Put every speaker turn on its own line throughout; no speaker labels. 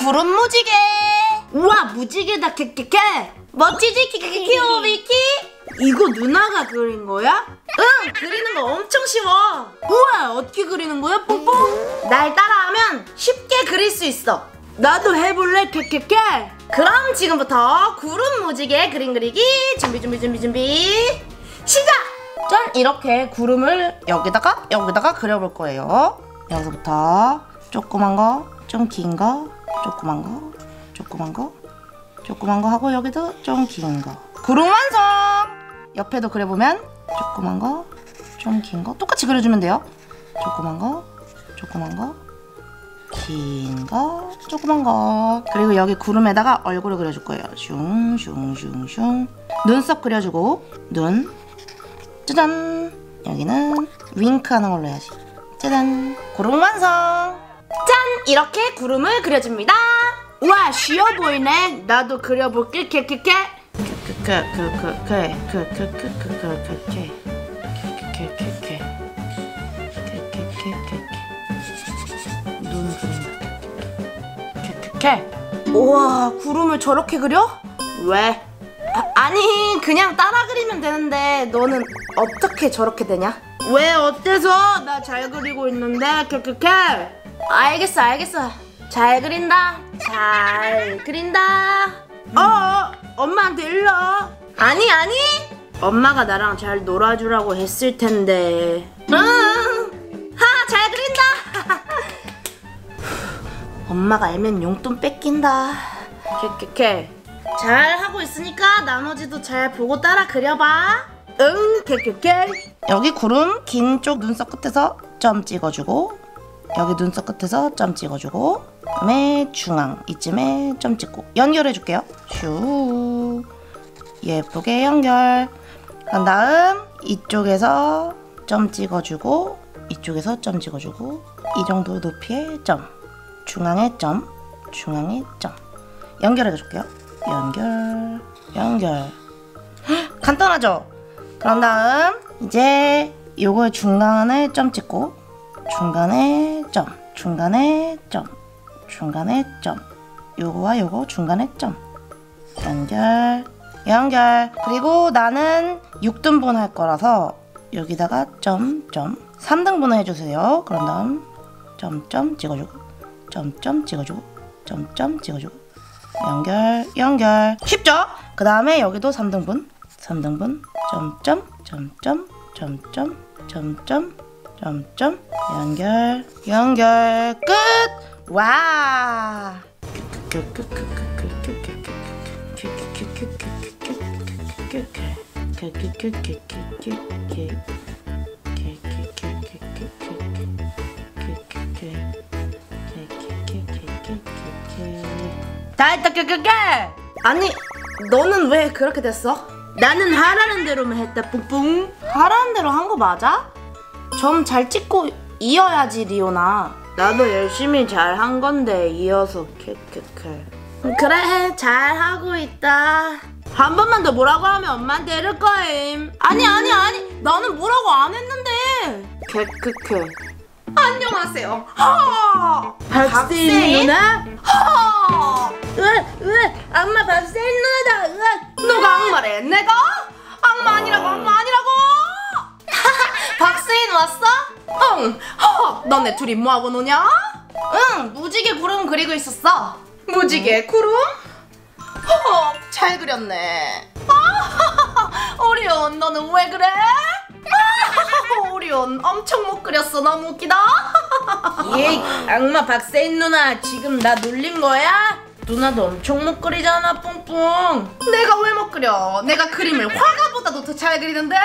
구름 무지개. 우와 무지개다 캐캐캐 멋지지? 키키키오 미키? 이거 누나가 그린 거야? 응 그리는 거 엄청 쉬워. 우와 어떻게 그리는 거야? 뽕뽕? 날 따라하면 쉽게 그릴 수 있어. 나도 해볼래 캐캐캐 그럼 지금부터 구름 무지개 그림 그리기 준비 준비 준비 준비. 시작! 짠 이렇게 구름을 여기다가 여기다가 그려볼 거예요. 여기서부터 조그만 거 좀 긴 거 조그만 거 조그만 거 조그만 거 하고 여기도 좀 긴 거. 구름 완성! 옆에도 그려보면 조그만 거, 좀 긴 거 똑같이 그려주면 돼요. 조그만 거, 조그만 거, 긴 거, 조그만 거. 그리고 여기 구름에다가 얼굴을 그려줄 거예요. 슝, 슝, 슝, 슝. 눈썹 그려주고 눈. 짜잔! 여기는 윙크하는 걸로 해야지. 짜잔! 구름 완성! 짠! 이렇게 구름을 그려줍니다. 우와 쉬워 보이네. 나도 그려볼게. 아, 있는데 캐캐캐. 알겠어 알겠어. 잘 그린다. 잘 그린다. 어, 어, 엄마한테 일러. 아니, 아니. 엄마가 나랑 잘 놀아주라고 했을 텐데. 응. 하, 잘 그린다. 엄마가 알면 용돈 뺏긴다. 캐캐캐. 잘 하고 있으니까 나머지도 잘 보고 따라 그려봐. 응, 캐캐캐. 여기 구름 긴 쪽 눈썹 끝에서 점 찍어주고 여기 눈썹 끝에서 점 찍어주고 그다음에 중앙 이쯤에 점 찍고 연결해 줄게요. 슈. 예쁘게 연결. 그 다음 이쪽에서 점 찍어주고 이쪽에서 점 찍어주고 이 정도 높이의 점 중앙에 점 중앙에 점. 연결해 줄게요. 연결 연결. 헉, 간단하죠? 그런 다음 이제 요거 중간에 점 찍고 중간에 점, 중간에 점, 중간에 점. 요거와 요거 중간에 점. 연결, 연결. 그리고 나는 6등분 할 거라서 여기다가 점, 점. 3등분을 해주세요. 그런 다음 점점 찍어주고, 점점 찍어주고, 점점 찍어주고. 연결, 연결. 쉽죠? 그 다음에 여기도 3등분, 3등분, 점점, 점점, 점점, 점점. 점점 연결 연결 끝! 와! 다 했다 깨깨깨 아니 너는 왜 그렇게 됐어? 나는 하라는 대로만 했다 뿡뿡 하라는 대로 한 거 맞아? 점 잘 찍고 이어야지 리오나. 나도 열심히 잘 한 건데 이어서 캐캐캐 그래 잘 하고 있다. 한 번만 더 뭐라고 하면 엄마한테 이럴 거임. 아니 아니 아니. 나는 뭐라고 안 했는데. 캐캐캐 안녕하세요. 하! 박세인 누나? 하! 으, 으, 엄마 박세인 누나다. 으. 누가 악마래? 내가? 왔어? 응. 허, 너네 둘이 뭐하고 노냐? 응, 무지개 구름 그리고 있었어. 무지개 구름? 허, 잘 그렸네. 아, 오리온, 너는 왜 그래? 아, 오리온, 엄청 못 그렸어. 너무 웃기다. 예, 악마 박세인 누나, 지금 나 놀린 거야? 누나도 엄청 못 그리잖아, 뿡뿡. 내가 왜 못 그려? 내가 그림을 화가보다도 더 잘 그리는데?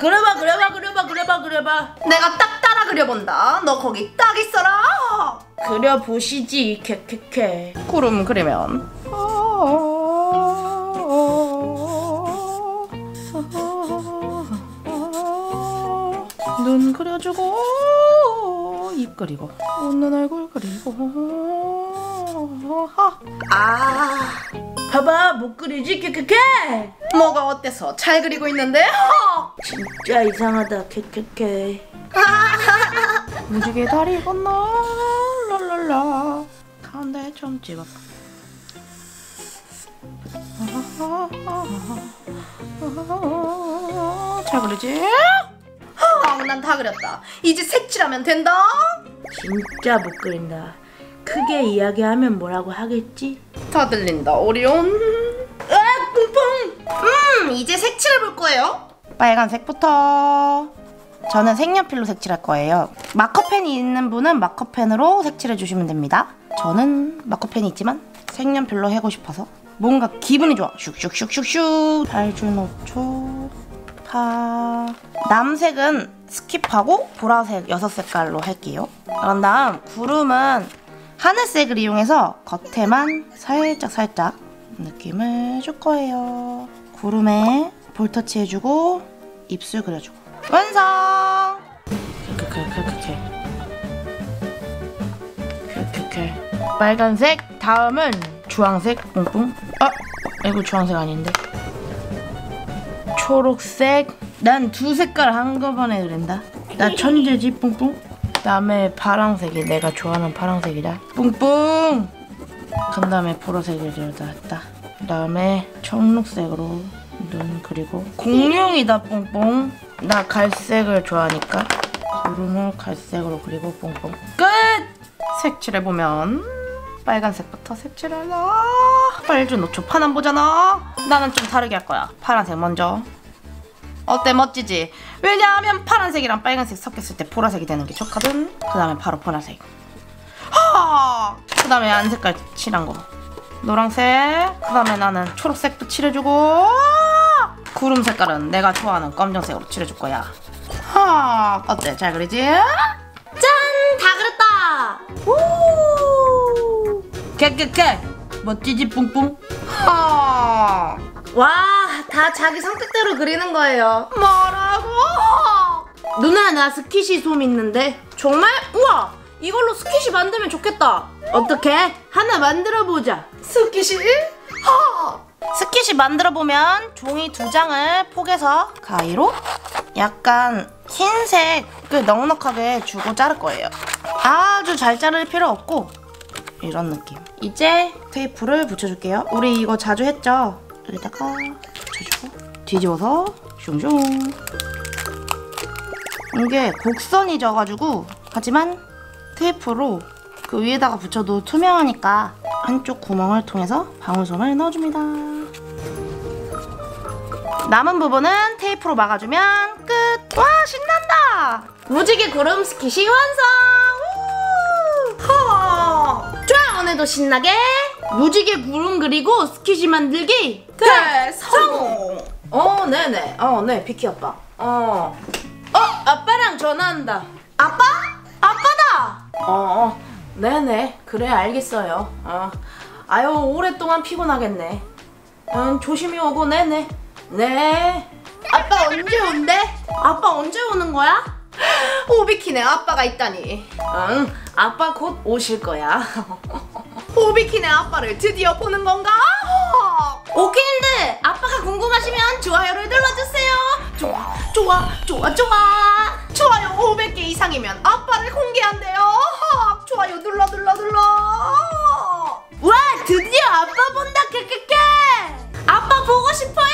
그려봐, 그려봐, 그려봐, 그려봐, 그려봐. 내가 딱 따라 그려본다. 너 거기 딱 있어라. 그려보시지, 캐캐캐. 구름 그리면. 눈 그려주고 입 그리고 웃는 얼굴 그리고 아 봐봐 못 그리지 캐캐캐 뭐가 어때서 잘 그리고 있는데 진짜 이상하다 캐캐캐 무지개 다리 건너 랄랄라 가운데 좀 찍어. 잘 그리지? 아, 난다 그렸다. 이제 색칠하면 된다. 진짜 못 그린다. 크게 이야기하면 뭐라고 하겠지? 다 들린다. 오리온. 아, 뿡뿡. 음, 이제 색칠해 볼 거예요. 빨간색부터. 저는 색연필로 색칠할 거예요. 마커펜이 있는 분은 마커펜으로 색칠해 주시면 됩니다. 저는 마커펜이 있지만 색연필로 하고 싶어서 뭔가 기분이 좋아. 슉슉슉슉슉. 빨주노초. 파. 남색은 skip하고 보라색 여섯 색깔로 할게요. 그런 다음 구름은 하늘색을 이용해서 겉에만 살짝 살짝 느낌을 줄 거예요. 구름에 볼터치 해주고 입술 그려주고. 완성! 크크크크크크 크크크. 빨간색 다음은 주황색 뿡뿡. 아! 이거 주황색 아닌데. 초록색. 난 두 색깔 한꺼번에 그린다. 나 천재지 뿡뿡. 그다음에 파랑색이 내가 좋아하는 파랑색이다. 뿡뿡! 그 다음에 보라색을 들어다. 그 다음에 청록색으로 눈 그리고 공룡이다 뿡뿡 나 갈색을 좋아하니까 구름을 갈색으로 그리고 뿡뿡 끝! 색칠해보면 빨간색부터 색칠하자 빨주 노초 파란 보잖아. 나는 좀 다르게 할 거야. 파란색 먼저. 어때? 멋지지? 왜냐하면 파란색이랑 빨간색 섞였을 때 보라색이 되는 게 좋거든. 그 다음에 바로 보라색. 하! 그 다음에 안 색깔 칠한 거. 노란색. 그 다음에 나는 초록색도 칠해주고 구름 색깔은 내가 좋아하는 검정색으로 칠해줄 거야 하 어때 잘 그리지? 짠! 다 그렸다! 우! 깨깨깨 멋지지 뿡뿡 하! 와, 다 자기 성격대로 그리는 거예요. 뭐라고? 누나, 나 스키시 솜 있는데. 정말? 우와! 이걸로 스키시 만들면 좋겠다. 어떻게? 하나 만들어 보자. 스키시? 하! 스키시 만들어 보면 종이 두 장을 포개서 가위로 약간 흰색을 넉넉하게 주고 자를 거예요. 아주 잘 자를 필요 없고 이런 느낌. 이제 테이프를 붙여줄게요. 우리 이거 자주 했죠? 여기다가 붙여주고 뒤집어서 슝슝. 이게 곡선이 져가지고 하지만 테이프로 그 위에다가 붙여도 투명하니까 한쪽 구멍을 통해서 방울솜을 넣어줍니다. 남은 부분은 테이프로 막아주면 끝! 와 신난다! 무지개 구름 스키시 완성! 우! 허! 좋아 오늘도 신나게 무지개 구름 그리고 스키시 만들기 대성공! 어 네네 어네 비키 아빠 어. 어 아빠랑 전화한다 아빠? 아빠다! 어, 어 네네 그래 알겠어요. 어. 아유 오랫동안 피곤하겠네. 응 조심히 오고 네네. 네. 아빠 언제 온대? 아빠 언제 오는 거야? 오비키네 아빠가 있다니. 응 아빠 곧 오실 거야. 오비키네 아빠를 드디어 보는 건가? 오키님들 아빠가 궁금하시면 좋아요를 눌러주세요. 좋아 좋아 좋아 좋아. 좋아요 500개 이상이면 아빠를 공개한대요 좋아요. 눌러 눌러 눌러. 와 드디어 아빠 본다 깨깨깨. 아빠 보고 싶어요.